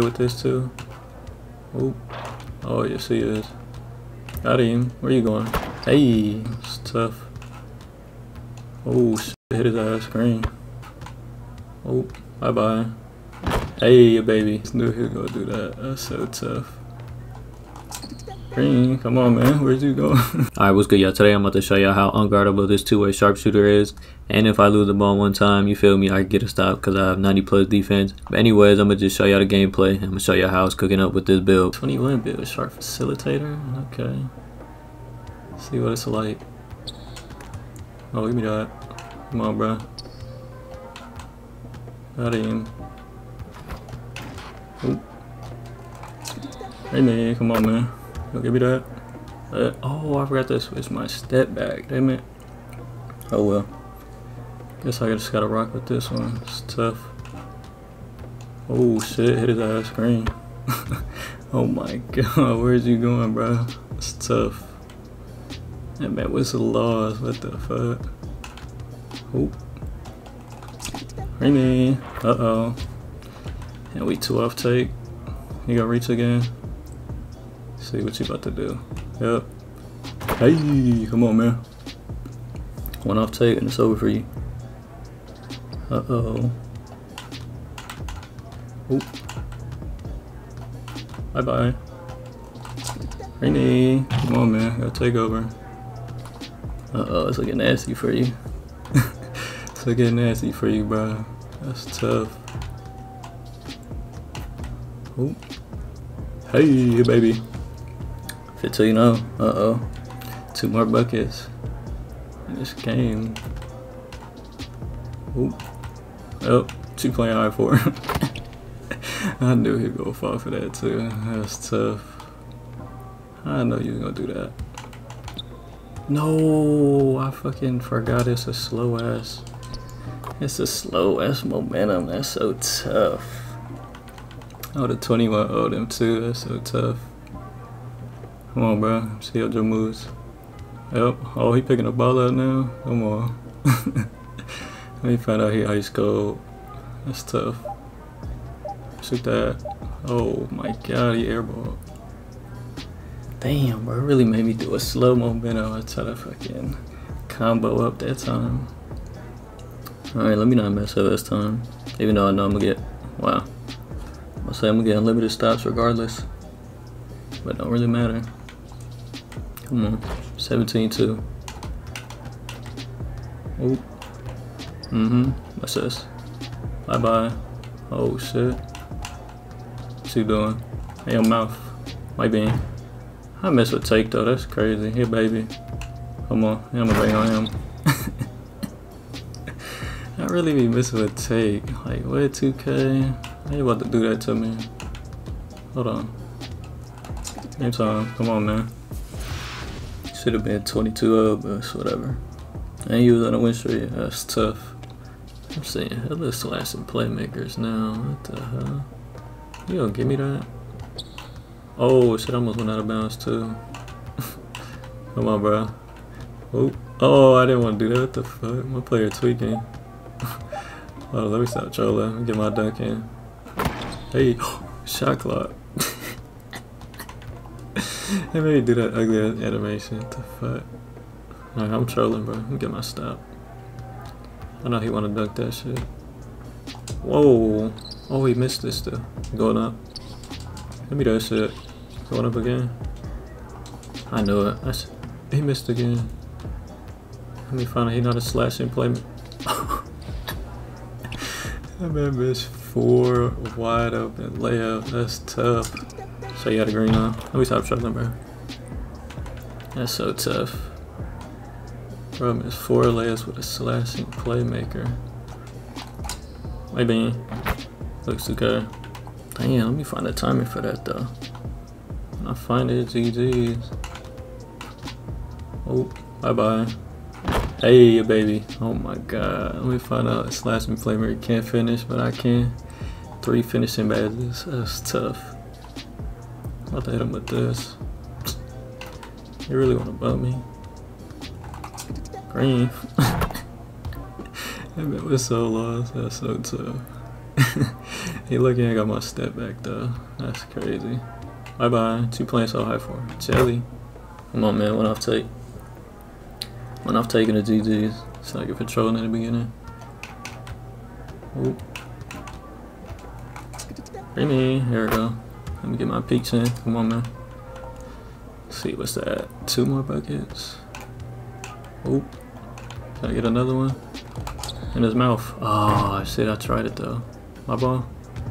with this too. Oh, oh yes he is. Got him. Where you going? Hey, it's tough. Oh, shit, hit his ass green. Oh, bye bye. Hey, baby. Knew he was gonna do that. That's so tough. Green, come on, man. Where'd you go? Alright, what's good, y'all? Today I'm about to show y'all how unguardable this two-way sharpshooter is. And if I lose the ball one time, you feel me, I get a stop because I have 90 plus defense. But anyways, I'm going to just show y'all the gameplay. I'm going to show y'all how it's cooking up with this build. 21 build, sharp facilitator. Okay. See what it's like. Oh, give me that. Come on, bro. Got him. Oop. Hey, man. Come on, man. Give me that. Uh, oh, I forgot to switch my step back. Damn it. Oh, well. Guess I just gotta rock with this one. It's tough. Oh, shit. Hit his ass green. oh, my God. Where's you going, bro? It's tough. That man whistle laws. What the fuck? Oh. Remy. Uh oh. And we two off take. You gonna reach again? See what you about to do. Yep. Hey, come on, man. One off take and it's over for you. Uh oh. Oop. Bye bye. Rainy. Come on, man. Gotta take over. Uh oh, it's looking nasty for you. it's looking nasty for you, bro. That's tough. Oh. Hey, baby. Fit till you know. Uh oh. Two more buckets this game. Oh. Oh, two playing I four. I knew he'd go fall for that too. That's tough. I know you was gonna do that. No, I fucking forgot it's a slow ass. It's a slow ass momentum. That's so tough. Oh, the 21 owed him too. That's so tough. Come on, bro. See how Joe moves. Yep. Oh, he picking the ball up now. Come on. Let me find out he ice cold. That's tough. Shoot that. Oh my god, he airball. Damn, bro, it really made me do a slow momentum. I try to fucking combo up that time. Alright, let me not mess up this time. Even though I know I'm gonna get, wow. I'll say I'm gonna get unlimited stops regardless. But don't really matter. Come on, 17-2. Oh. Mm-hmm, what's this? Bye-bye. Oh, shit. What's he doing? Hey, your mouth. My. I mess with take though, that's crazy. Here baby. Come on, I'm gonna bring on him. I really be missing with take. Like what 2K? How you about to do that to me? Hold on. Game time. Come on man. Should have been 22 up, but whatever. And you was on a win streak. That's tough. I'm saying hella slashing playmakers now. What the hell? You gonna give me that? Oh, shit, I almost went out of bounds too. Come on, bro. Oh, oh, I didn't want to do that. What the fuck? My player tweaking. oh, let me stop trolling. Get my dunk in. Hey, shot clock. they made me do that ugly animation. What the fuck? I'm trolling, bro. Me get my stop. I know he want to dunk that shit. Whoa. Oh, he missed this though. Going up. Let me that shit. Going up again. I know it. He missed again. Let me find out he not a slashing play. that man missed four wide open layup. That's tough. So you got a green on. Let me stop struggling, bro. That's so tough. Bro is four layers with a slashing playmaker. Maybe. Looks okay. Damn, let me find the timing for that though. When I find it, GG's. Oh, bye bye. Hey, baby. Oh my god. Let me find out flavor you can't finish, but I can. Three finishing badges. That's tough. About to hit him with this. You really want to bump me? Green. that man was so lost. That's so tough. he lucky I got my step back though. That's crazy. Bye bye. Two playing so high for? Jelly. Come on man, went off take. Went off taking the GG's. It's like you're patrolling in the beginning. Oop. Bring. Here we go. Let me get my peeks in. Come on man. Let's see what's that? Two more buckets. Oop. Can I get another one? In his mouth. Ah, oh shit, I tried it though. My ball.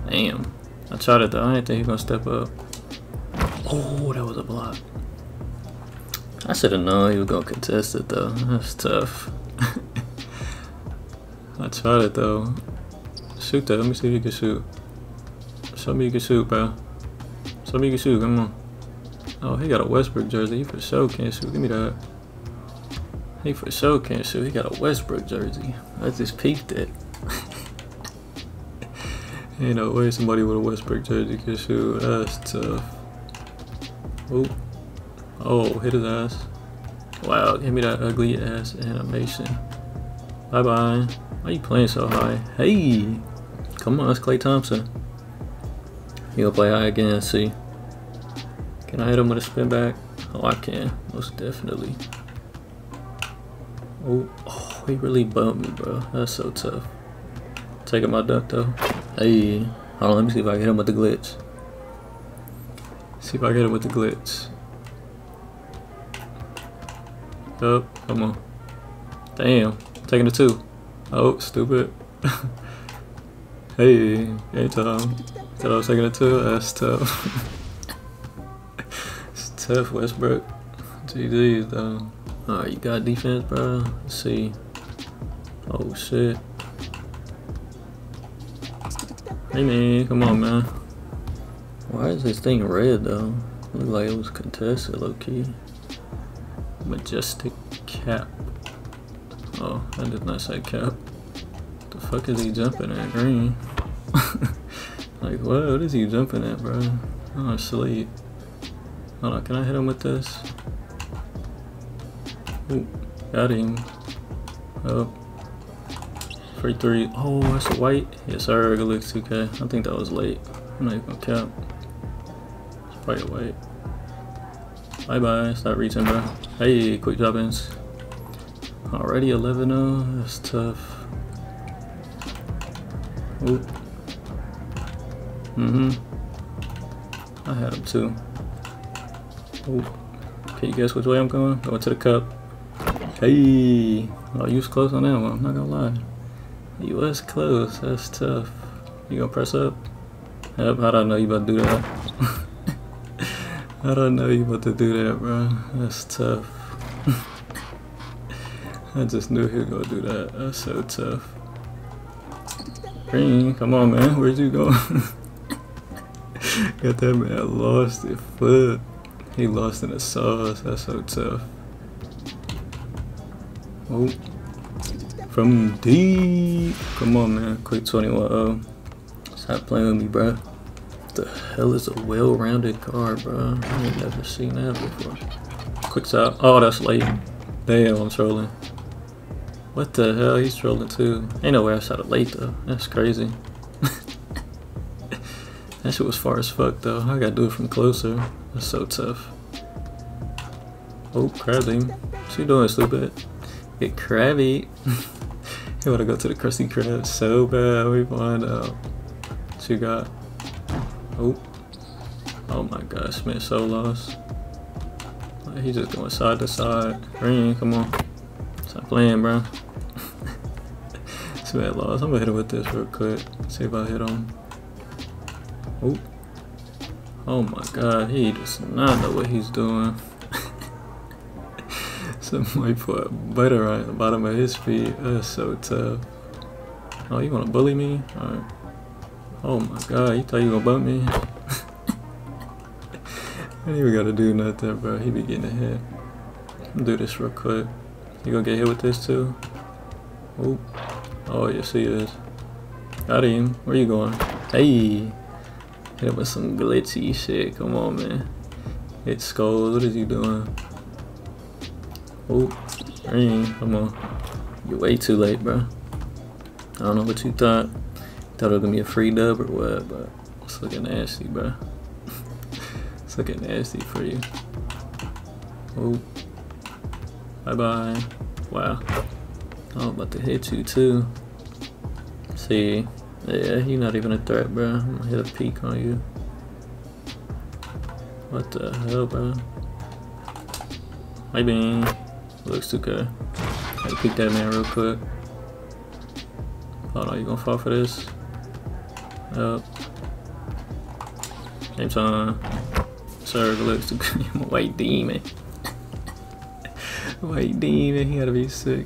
Damn. I tried it though. I didn't think he was gonna step up. Oh, that was a block. I should have known he was gonna contest it though. That's tough. I tried it though. Shoot that. Let me see if you can shoot. Show me you can shoot, bro. Show me can shoot. Come on. Oh, he got a Westbrook jersey. He for sure can't shoot. Give me that. He for sure can't shoot. He got a Westbrook jersey. I just peeked it. Ain't no way somebody with a Westbrook jersey can shoot. That's tough. Oh, oh, hit his ass. Wow, give me that ugly ass animation. Bye bye. Why you playing so high? Hey, come on, that's Klay Thompson. He gonna play high again. See, can I hit him with a spin back? Oh, I can, most definitely. Oh, oh, he really bumped me, bro. That's so tough. Taking my duck though. Hey, hold on, let me see if I can hit him with the glitch. See if I can hit him with the glitch. Oh, come on. Damn, taking the two. Oh, stupid. hey, hey Tom. Thought I was taking a two? That's tough. it's tough, Westbrook. GG's though. Alright, you got defense, bro. Let's see. Oh shit. Hey man, come on man. Why is this thing red though? Look like it was contested low key. Majestic cap. Oh, I did not say cap. The fuck is he jumping at? Green. like what? What is he jumping at, bro? Oh, sleep. Hold on, can I hit him with this? Ooh, got him. Oh. Free three. Oh, that's a white. Yes, sir. Good looks 2K. I think that was late. I'm not even gonna cap. It's probably a white. Bye bye. Stop reaching, bro. Hey, quick drop ins. Already 11 0. That's tough. Ooh. Mm hmm. I had him too. Ooh. Can you guess which way I'm going? Going to the cup. Hey. Oh, you was close on that one. I'm not gonna lie. You was close. That's tough. You gonna press up? Yep, how do I know you about to do that? how do I know you about to do that, bro? That's tough. I just knew he was gonna do that. That's so tough. Come on, man. Where'd you go? Got that man lost his foot. He lost in the sauce. That's so tough. Oh. From deep. Come on, man. Quick 21 0. Stop playing with me, bro. What the hell is a well rounded card, bro? I ain't never seen that before. Quick stop. Oh, that's late. Damn, I'm trolling. What the hell? He's trolling too. Ain't no way I shot it late though. That's crazy. that shit was far as fuck though. I gotta do it from closer. That's so tough. Oh, crabby. What you doing, stupid? Get crabby. You wanna go to the Krusty Krab so bad. We find out. What you got? Oh. Oh my gosh, man, so lost. Like, he just going side to side. Green, come on. Stop playing, bro. Man lost. I'm gonna hit him with this real quick. See if I hit him. Oh. Oh my god, he does not know what he's doing. Somebody put butter right at the bottom of his feet. That's so tough. Oh, you wanna bully me? Alright. Oh my god, you thought you gonna bump me? I ain't even gotta do nothing, bro. He be getting hit. Do this real quick. You gonna get hit with this too? Oh, oh yes he is. Got him. Where you going? Hey, hit him with some glitchy shit. Come on, man. Hit skulls. What is he doing? Oh, green. Come on. You're way too late, bro. I don't know what you thought. Thought it was gonna be a free dub or what, but it's looking nasty, bro. it's looking nasty for you. Oh. Bye bye. Wow. I'm about to hit you too. See. Yeah, you're not even a threat, bro. I'm gonna hit a peek on you. What the hell, bro? Maybe. Looks too good. Gotta peek that man real quick. Hold on, you gonna fall for this? Yep. Same time. Sir, looks too good. White demon. white demon, he gotta be sick.